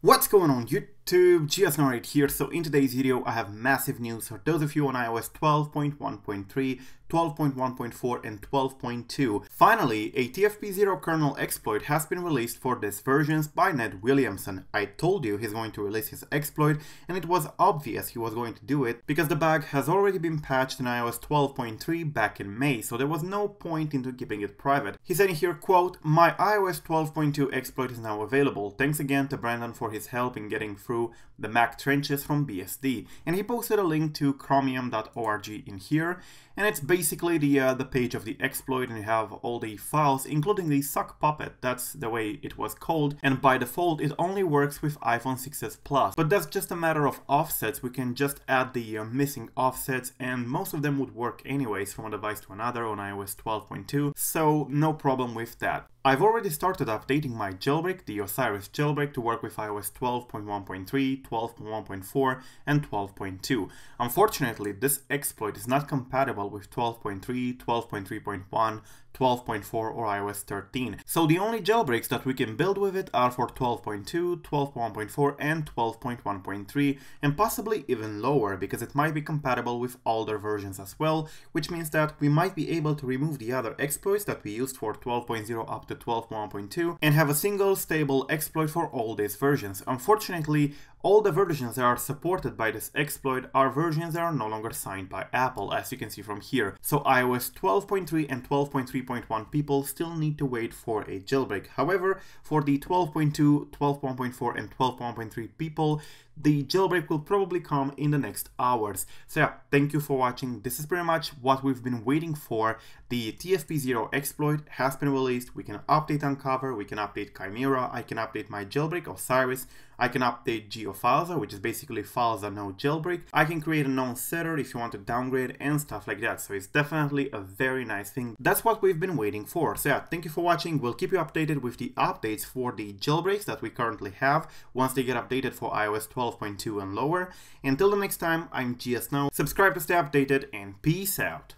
What's going on YouTube? GeoSn0w here. So in today's video I have massive news for those of you on iOS 12.1.3 12.1.4 and 12.2. Finally, a TFP0 kernel exploit has been released for these versions by Ned Williamson. I told you he's going to release his exploit and it was obvious he was going to do it because the bug has already been patched in iOS 12.3 back in May, so there was no point into keeping it private. He said here, quote, my iOS 12.2 exploit is now available. Thanks again to Brandon for his help in getting through the Mach trenches from BSD. And he posted a link to chromium.org in here. And it's basically the uh, the page of the exploit and you have all the files including the SockPuppet. That's the way it was called. And by default it only works with iphone 6s plus. But that's just a matter of offsets. We can just add the uh, missing offsets and most of them would work anyways from a device to another on ios 12.2 so no problem with that I've already started updating my jailbreak, the Osiris jailbreak, to work with iOS 12.1.3, 12.1.4, and 12.2. Unfortunately, this exploit is not compatible with 12.3, 12.3.1, 12.4 or iOS 13. So the only jailbreaks that we can build with it are for 12.2, 12.1.4 and 12.1.3 and possibly even lower because it might be compatible with older versions as well, which means that we might be able to remove the other exploits that we used for 12.0 up to 12.1.2 and have a single stable exploit for all these versions. Unfortunately, all the versions that are supported by this exploit are versions that are no longer signed by Apple, as you can see from here. So iOS 12.3 and 12.3.1 people still need to wait for a jailbreak. However, for the 12.2, 12.1.4 and 12.1.3 people, the jailbreak will probably come in the next hours. So yeah, thank you for watching. This is pretty much what we've been waiting for. The TFP0 exploit has been released. We can update Unc0ver, we can update Chimera, I can update my jailbreak Osiris, I can update GeoFilza, which is basically Filza no jailbreak. I can create a nonce setter if you want to downgrade and stuff like that. So it's definitely a very nice thing. That's what we've been waiting for. So yeah, thank you for watching. We'll keep you updated with the updates for the jailbreaks that we currently have once they get updated for iOS 12.2 and lower. Until the next time, I'm GeoSn0w. Subscribe to stay updated and peace out.